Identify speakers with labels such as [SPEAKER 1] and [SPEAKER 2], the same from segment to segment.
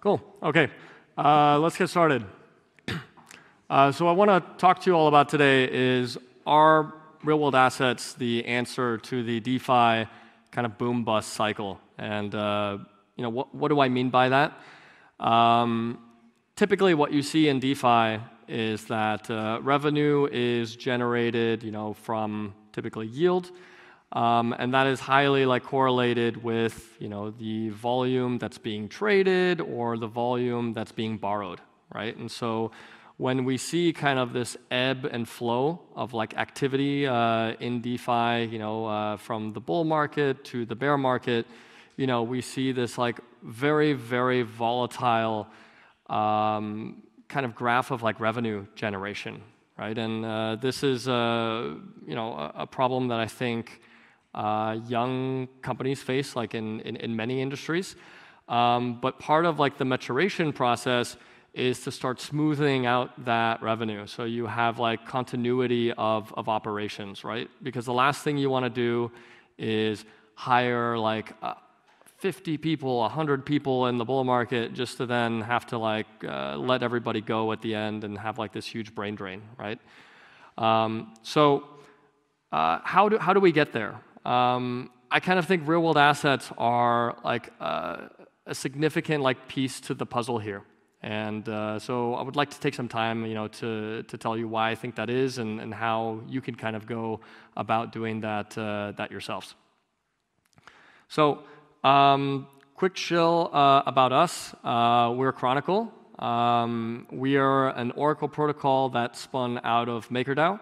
[SPEAKER 1] Cool. Okay, uh, let's get started. Uh, so what I wanna talk to you all about today is, are real-world assets the answer to the DeFi kind of boom-bust cycle? And, uh, you know, what do I mean by that? Um, typically, what you see in DeFi is that, revenue is generated, you know, from typically yield, Um, and that is highly, like, correlated with, you know, the volume that's being traded or the volume that's being borrowed, right? And so when we see kind of this ebb and flow of, like, activity, uh, in DeFi, you know, uh, from the bull market to the bear market, you know, we see this, like, very, very volatile, um, kind of graph of, like, revenue generation, right? And, uh, this is, you know, a problem that I think, Uh, young companies face, like, in in many industries. Um, but part of, like, the maturation process is to start smoothing out that revenue, so you have, like, continuity of of operations, right? Because the last thing you wanna do is hire, like, uh, 50 people, 100 people in the bull market just to then have to, like, uh, let everybody go at the end and have, like, this huge brain drain, right? Um, so, uh, how, do, how do we get there? Um, I kind of think real-world assets are, like, uh, a significant, like, piece to the puzzle here. And, uh, so I would like to take some time, you know, to to tell you why I think that is and and how you can kind of go about doing that uh, that yourselves. So, um, quick spiel about us. We're Chronicle. Um, we are an Oracle protocol that spun out of MakerDAO.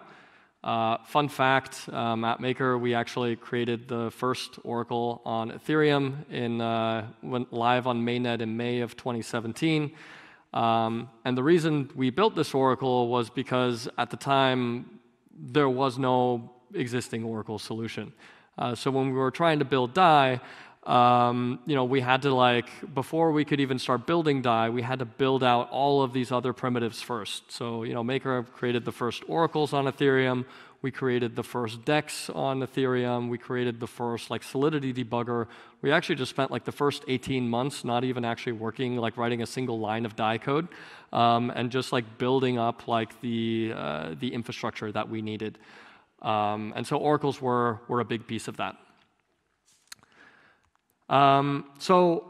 [SPEAKER 1] Uh, fun fact, uh, at Maker, we actually created the first Oracle on Ethereum and uh, went live on mainnet in May of 2017. Um, and the reason we built this Oracle was because, at the time, there was no existing Oracle solution. So when we were trying to build Dai, Um, you know, we had to, like... Before we could even start building Dai, we had to build out all of these other primitives first. So, you know, Maker created the first Oracles on Ethereum, we created the first DEX on Ethereum, we created the first, like, Solidity debugger. We actually just spent, like, the first 18 months not even actually working, like, writing a single line of Dai code, um, and just, like, building up, like, the uh, the infrastructure that we needed. Um, and so Oracles were were a big piece of that. Um, so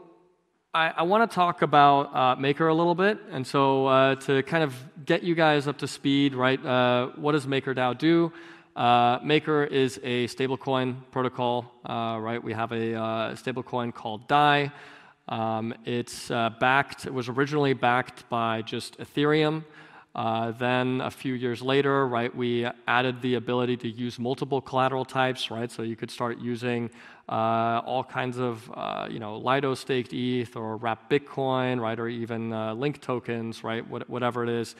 [SPEAKER 1] I wanna talk about uh, Maker a little bit, and so uh, to kind of get you guys up to speed, right, uh, what does MakerDAO do? Maker is a stablecoin protocol, right? We have a stablecoin called Dai. Um, it's backed. It was originally backed by just Ethereum. Uh, then a few years later, right, we added the ability to use multiple collateral types, right? So you could start using uh, all kinds of, uh, you know, Lido-staked ETH or wrapped Bitcoin, right, or even LINK tokens, right? Whatever it is.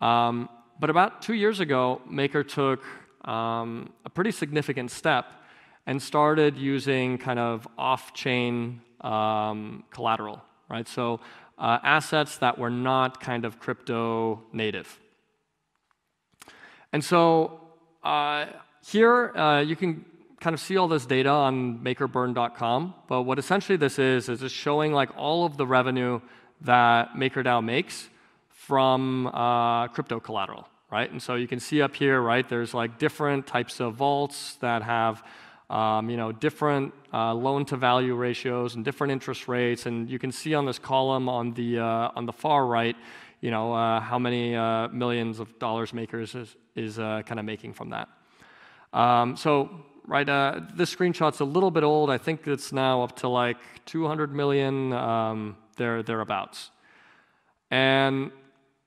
[SPEAKER 1] Um, but about two years ago, Maker took um, a pretty significant step and started using kind of off-chain um, collateral, right? So Uh, assets that were not kind of crypto native. And so uh, here uh, you can kind of see all this data on makerburn.com, but what essentially this is, is it's showing, like, all of the revenue that MakerDAO makes from crypto collateral, right? And so you can see up here, right, there's, like, different types of vaults that have, Um, you know, different uh, loan-to-value ratios and different interest rates. And you can see on this column on the uh, on the far right, you know, uh, how many uh, millions of dollars makers is is kind of making from that. Um, so right, this screenshot's a little bit old. I think it's now up to, like, $200 million, um, thereabouts. And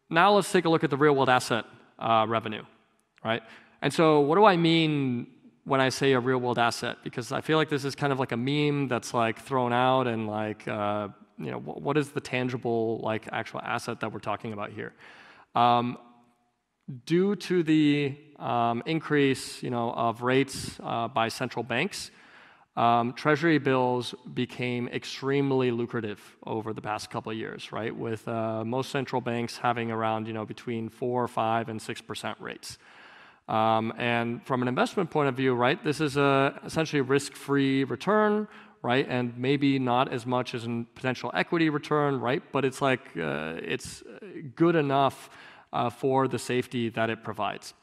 [SPEAKER 1] now let's take a look at the real-world asset revenue, right? And so what do I mean when I say a real-world asset? Because I feel like this is kind of like a meme that's, like, thrown out and, like, uh, you know, what is the tangible, like, actual asset that we're talking about here? Um, due to the um, increase, you know, of rates uh, by central banks, um, treasury bills became extremely lucrative over the past couple of years, right? With uh, most central banks having around, you know, between 4, 5, and 6% rates. And from an investment point of view, right, this is a essentially risk-free return, right? And maybe not as much as a potential equity return, right? But it's like uh, it's good enough uh, for the safety that it provides.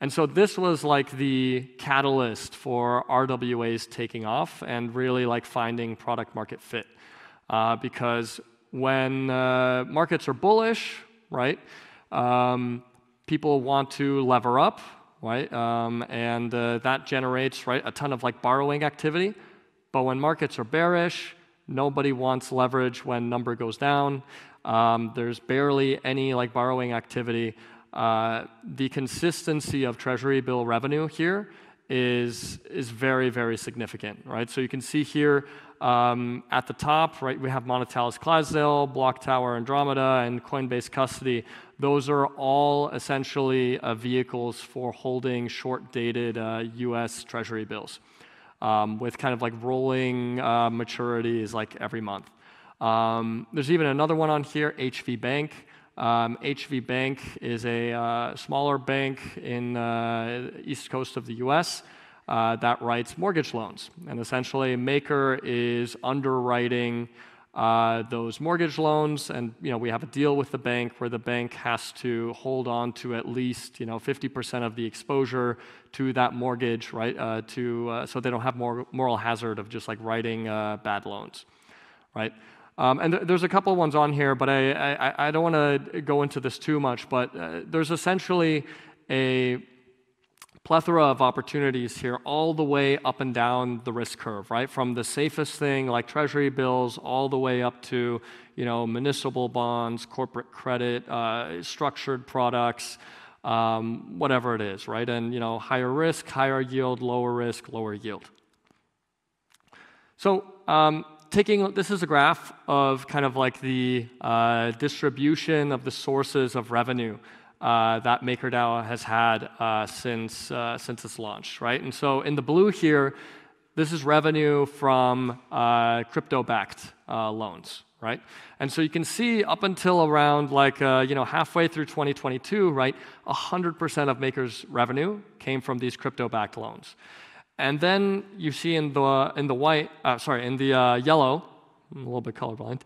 [SPEAKER 1] And so this was like the catalyst for RWAs taking off and really like finding product market fit. Uh, because when uh, markets are bullish, right, um, people want to lever up, right, um, and uh, that generates right a ton of like borrowing activity. But when markets are bearish, nobody wants leverage when number goes down. Um, there's barely any like borrowing activity. Uh, the consistency of treasury bill revenue here is is very very significant, right? So you can see here um, at the top, right, we have Monetalis Clydesdale, BlockTower Andromeda, and Coinbase Custody. Those are all essentially uh, vehicles for holding short-dated uh, U.S. Treasury bills, um, with kind of like rolling uh, maturities like every month. Um, there's even another one on here, HV Bank. Um, HV Bank is a uh, smaller bank in uh, east coast of the U.S. Uh, that writes mortgage loans, and essentially, Maker is underwriting uh, those mortgage loans, and you know we have a deal with the bank where the bank has to hold on to at least you know 50% of the exposure to that mortgage, right? Uh, to uh, so they don't have more moral hazard of just like writing bad loans, right? Um, and th- there's a couple ones on here, but I, I, I don't want to go into this too much. But uh, there's essentially a plethora of opportunities here, all the way up and down the risk curve, right? From the safest thing like treasury bills, all the way up to you know municipal bonds, corporate credit, uh, structured products. Um, whatever it is, right? And you know, higher risk, higher yield, lower risk, lower yield. So um, taking this is a graph of kind of like the uh, distribution of the sources of revenue that MakerDAO has had uh, since uh, since its launch, right? And so in the blue here, this is revenue from uh, crypto-backed uh, loans, right? And so you can see up until around like you know halfway through 2022, right, 100% of Maker's revenue came from these crypto-backed loans. And then you see in the, in the white, uh, sorry, in the uh, yellow, I'm a little bit colorblind,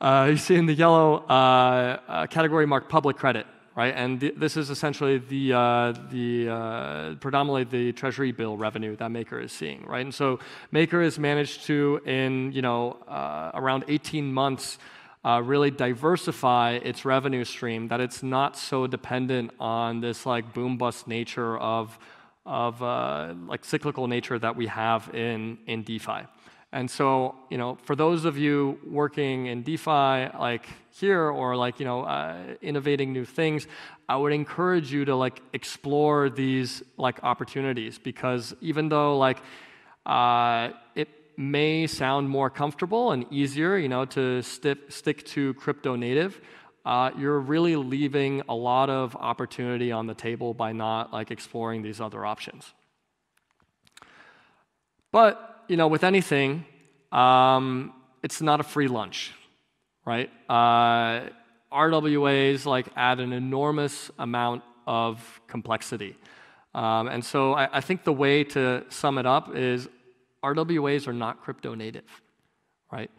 [SPEAKER 1] uh, you see in the yellow uh, uh, category marked public credit, right? And th- this is essentially the, uh, the predominantly the treasury bill revenue that Maker is seeing, right? And so Maker has managed to, in you know around 18 months, really diversify its revenue stream, that it's not so dependent on this like boom bust nature of of uh, like cyclical nature that we have in, in DeFi. And so, you know, for those of you working in DeFi, like here, or like you know, uh, innovating new things, I would encourage you to like explore these like opportunities because even though like uh, it may sound more comfortable and easier, you know, to stick stick to crypto native, uh, you're really leaving a lot of opportunity on the table by not like exploring these other options. But you know, with anything, um, it's not a free lunch, right? Uh, RWAs like add an enormous amount of complexity, um, and so I, I think the way to sum it up is RWAs are not crypto native, right?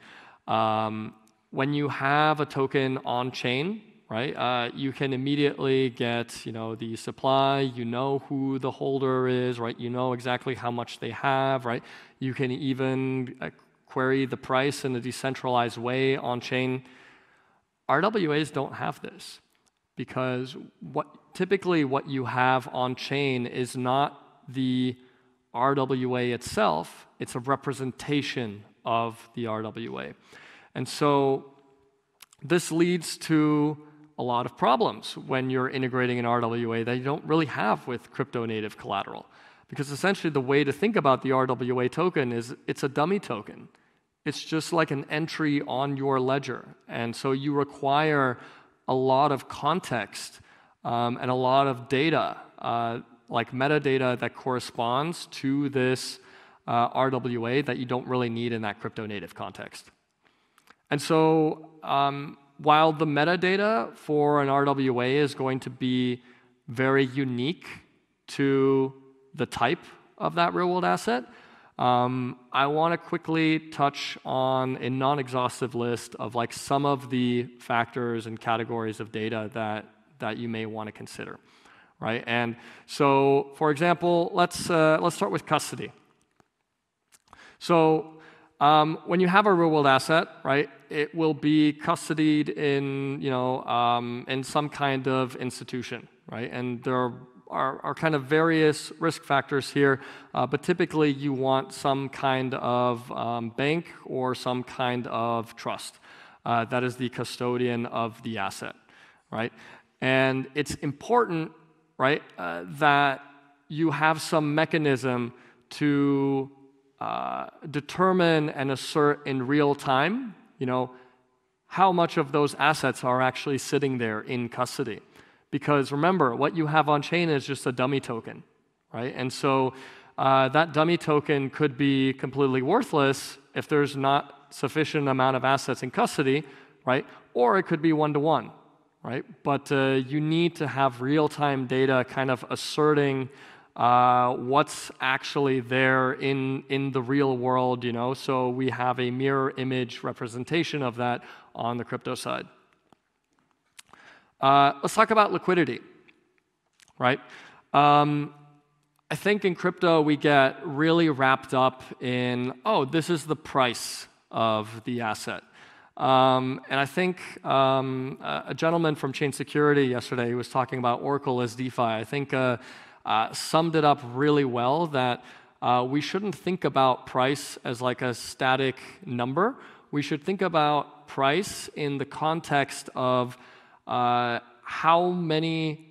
[SPEAKER 1] Um, when you have a token on chain, right, uh, you can immediately get, you know, the supply. You know who the holder is, right? You know exactly how much they have, right? You can even uh, query the price in a decentralized way on chain. RWAs don't have this because what typically what you have on chain is not the RWA itself; it's a representation of the RWA. And so this leads to a lot of problems when you're integrating an RWA that you don't really have with crypto native collateral. Because essentially, the way to think about the RWA token is it's a dummy token. It's just like an entry on your ledger. And so you require a lot of context um, and a lot of data, uh, like metadata that corresponds to this uh, RWA that you don't really need in that crypto native context. And so, um, while the metadata for an RWA is going to be very unique to the type of that real world asset, um, I want to quickly touch on a non-exhaustive list of like some of the factors and categories of data that, that you may want to consider, right? And so, for example, let's, uh, let's start with custody. So um, when you have a real-world asset, right, it will be custodied in, you know, um, in some kind of institution, right? And there are are, are kind of various risk factors here, uh, but typically you want some kind of um, bank or some kind of trust uh, that is the custodian of the asset, right? And it's important, right, uh, that you have some mechanism to uh, determine and assert in real time, you know, how much of those assets are actually sitting there in custody. Because remember, what you have on chain is just a dummy token, right? And so uh, that dummy token could be completely worthless if there's not sufficient amount of assets in custody, right? Or it could be one to one, right? But uh, you need to have real time data kind of asserting uh, what's actually there in, in the real world, you know? So we have a mirror image representation of that on the crypto side. Uh, let's talk about liquidity, right? Um, I think in crypto we get really wrapped up in, oh, this is the price of the asset. Um, and I think um, a gentleman from ChainSecurity yesterday was talking about Oracle as DeFi. I think uh, uh, summed it up really well that uh, we shouldn't think about price as like a static number. We should think about price in the context of uh, how many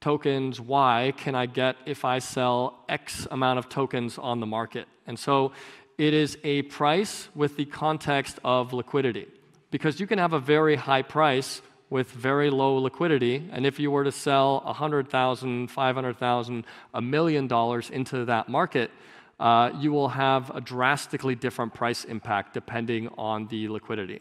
[SPEAKER 1] tokens Y can I get if I sell X amount of tokens on the market? And so it is a price with the context of liquidity. Because you can have a very high price with very low liquidity, and if you were to sell 100,000, 500,000, a million dollars into that market, uh, you will have a drastically different price impact depending on the liquidity.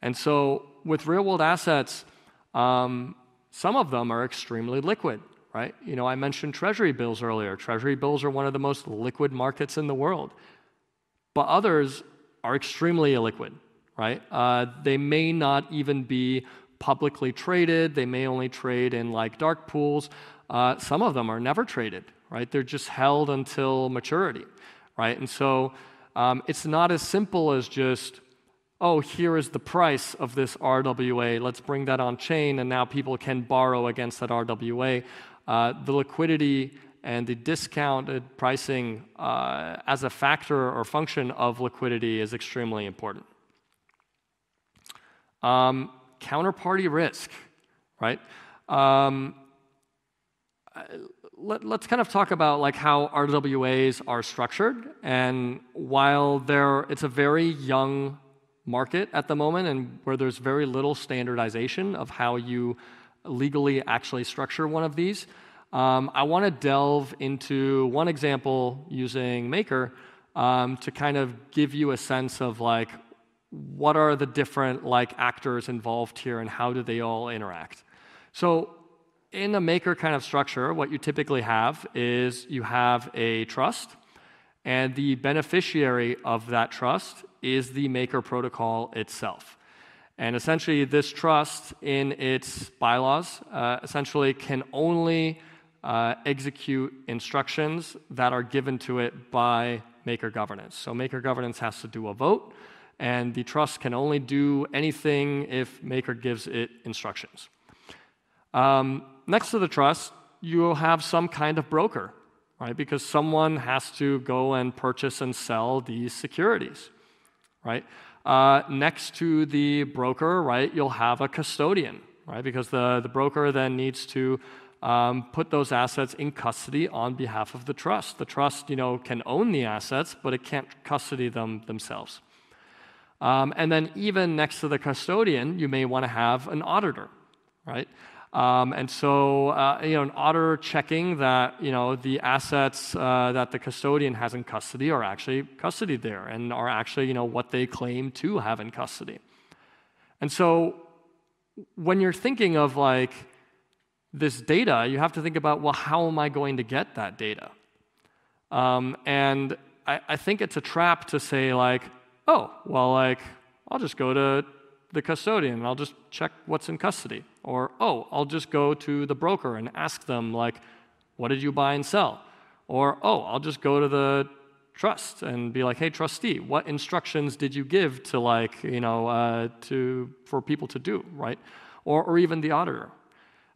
[SPEAKER 1] And so with real world assets, um, some of them are extremely liquid, right? You know, I mentioned treasury bills earlier. Treasury bills are one of the most liquid markets in the world. But others are extremely illiquid, right? Uh, they may not even be publicly traded. They may only trade in like dark pools. Uh, some of them are never traded, right? They're just held until maturity, right? And so um, it's not as simple as just oh, here is the price of this RWA. Let's bring that on chain, and now people can borrow against that RWA. Uh, the liquidity and the discounted pricing uh, as a factor or function of liquidity is extremely important. Um, counterparty risk, right? Um, let, us kind of talk about like how RWAs are structured. And while they're, it's a very young market at the moment and where there's very little standardization of how you legally actually structure one of these. Um, I want to delve into one example using Maker um, to kind of give you a sense of like what are the different like actors involved here and how do they all interact. So in a Maker kind of structure, what you typically have is you have a trust, and the beneficiary of that trust is the Maker protocol itself. And essentially, this trust in its bylaws uh, essentially can only uh, execute instructions that are given to it by Maker governance. So, Maker governance has to do a vote, and the trust can only do anything if Maker gives it instructions. Um, next to the trust, you will have some kind of broker, right? Because someone has to go and purchase and sell these securities right? Uh, next to the broker, right, you'll have a custodian, right? Because the, the broker then needs to um, put those assets in custody on behalf of the trust. The trust, you know, can own the assets, but it can't custody them themselves. Um, and then even next to the custodian, you may want to have an auditor, right? Um, and so, uh, you know, an auditor checking that, you know, the assets uh, that the custodian has in custody are actually custodied there and are actually, you know, what they claim to have in custody. And so, when you're thinking of like this data, you have to think about, well, how am I going to get that data? Um, and I, I think it's a trap to say like, oh, well, like I'll just go to the custodian and I'll just check what's in custody. Or, oh, I'll just go to the broker and ask them, like, what did you buy and sell? Or, oh, I'll just go to the trust and be like, hey, trustee, what instructions did you give to like, you know, uh, to for people to do, right? Or, or even the auditor.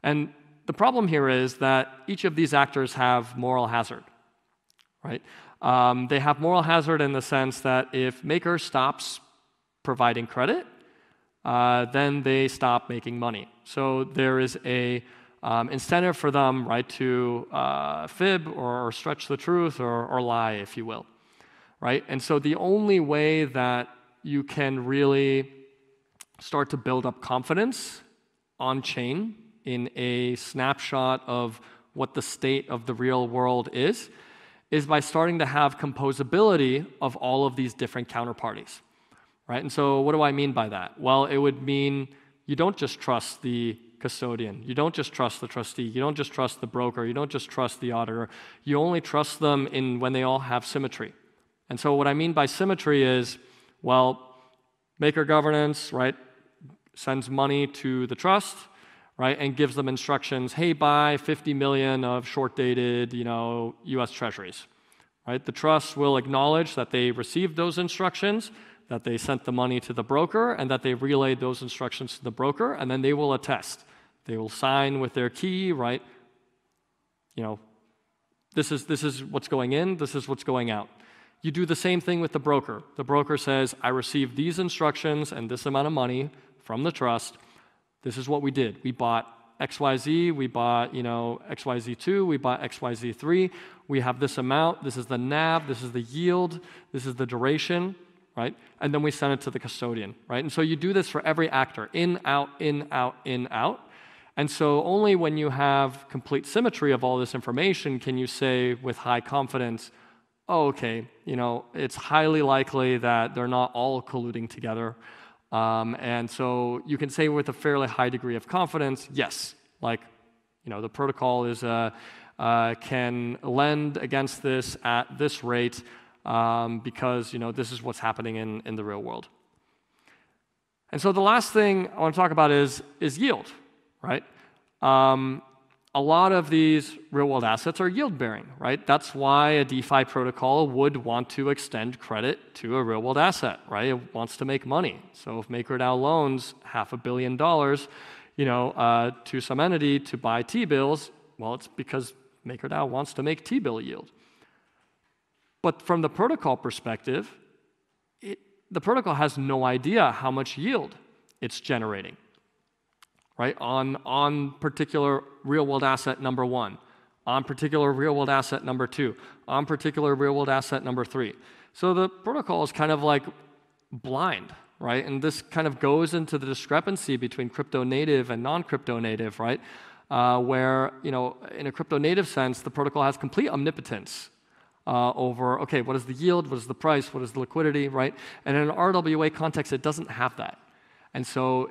[SPEAKER 1] And the problem here is that each of these actors have moral hazard, right? Um, they have moral hazard in the sense that if Maker stops providing credit, then they stop making money. So there is a um, incentive for them, right, to uh, fib or, or, stretch the truth or, or lie, if you will, right? And so the only way that you can really start to build up confidence on chain in a snapshot of what the state of the real world is is by starting to have composability of all of these different counterparties right? And so, what do I mean by that? Well, it would mean you don't just trust the custodian, you don't just trust the trustee, you don't just trust the broker, you don't just trust the auditor. You only trust them in when they all have symmetry. And so, what I mean by symmetry is, well, maker governance, right, sends money to the trust, right, and gives them instructions. Hey, buy 50 million of short-dated, you know, U.S. Treasuries. Right? The trust will acknowledge that they received those instructions that they sent the money to the broker and that they relayed those instructions to the broker, and then they will attest. They will sign with their key, right? You know, this is, this is what's going in, this is what's going out. You do the same thing with the broker. The broker says, I received these instructions and this amount of money from the trust. This is what we did. We bought XYZ, we bought, you know, XYZ2, we bought XYZ3. We have this amount, this is the NAV, this is the yield, this is the duration right? And then we send it to the custodian, right? And so you do this for every actor in, out, in, out, in, out. And so only when you have complete symmetry of all this information can you say with high confidence, oh, okay, you know, it's highly likely that they're not all colluding together. Um, and so you can say with a fairly high degree of confidence, yes, like, you know, the protocol is uh, uh, can lend against this at this rate um, because you know this is what's happening in, in the real world. And so the last thing I want to talk about is, is yield, right? Um, a lot of these real world assets are yield bearing, right? That's why a DeFi protocol would want to extend credit to a real world asset, right? It wants to make money. So if MakerDAO loans half a billion dollars, you know, uh, to some entity to buy T-bills, well, it's because MakerDAO wants to make T-bill yield. But from the protocol perspective, it, the protocol has no idea how much yield it's generating, right? On, on particular real world asset number one, on particular real world asset number two, on particular real world asset number three. So the protocol is kind of like blind, right? And this kind of goes into the discrepancy between crypto native and non crypto native, right? Uh, where, you know, in a crypto native sense, the protocol has complete omnipotence uh, over, okay, what is the yield, what is the price, what is the liquidity, right? And in an RWA context, it doesn't have that. And so,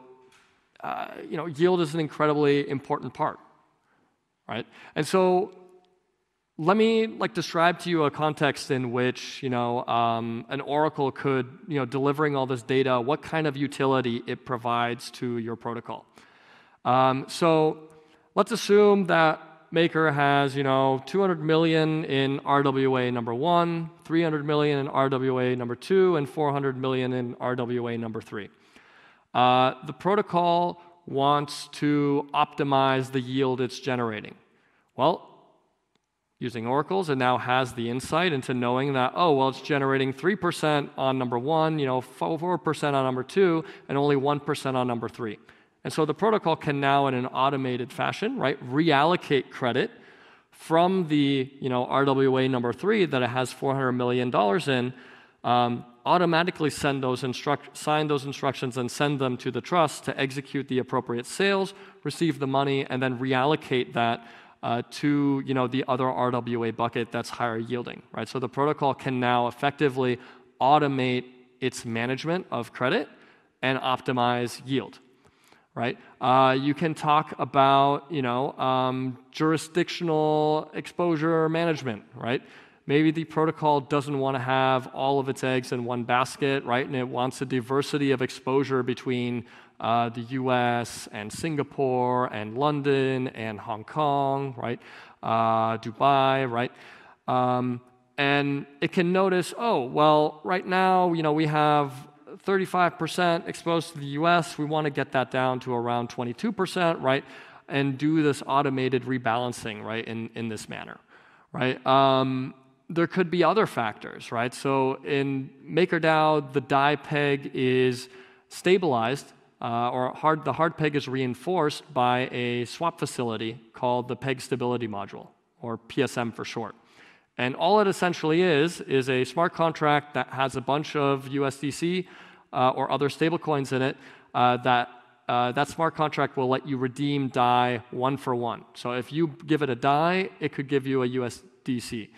[SPEAKER 1] uh, you know, yield is an incredibly important part, right? And so, let me like describe to you a context in which you know um, an oracle could you know delivering all this data what kind of utility it provides to your protocol um, so let's assume that Maker has, you know, 200 million in RWA number one, 300 million in RWA number two, and 400 million in RWA number three. Uh, the protocol wants to optimize the yield it's generating. Well, using oracles, it now has the insight into knowing that, oh, well, it's generating 3% on number one, you know, 4% on number two, and only 1% on number three. And so the protocol can now, in an automated fashion, right, reallocate credit from the you know, RWA number three that it has $400 million in, um, automatically send those instruct- sign those instructions and send them to the trust to execute the appropriate sales, receive the money, and then reallocate that uh, to you know, the other RWA bucket that's higher yielding. Right? So the protocol can now effectively automate its management of credit and optimize yield right? Uh, you can talk about, you know, um, jurisdictional exposure management, right? Maybe the protocol doesn't want to have all of its eggs in one basket, right? And it wants a diversity of exposure between uh, the US and Singapore and London and Hong Kong, right? Uh, Dubai, right? Um, and it can notice, oh, well, right now, you know, we have 35% exposed to the US. We want to get that down to around 22%, right? And do this automated rebalancing, right, in, in this manner, right? Um, there could be other factors, right? So in MakerDAO, the DAI peg is stabilized, uh, or hard, the hard peg is reinforced by a swap facility called the Peg Stability Module, or PSM for short. And all it essentially is, is a smart contract that has a bunch of USDC uh, or other stablecoins in it uh, that uh, that smart contract will let you redeem DAI one for one. So if you give it a DAI, it could give you a USDC.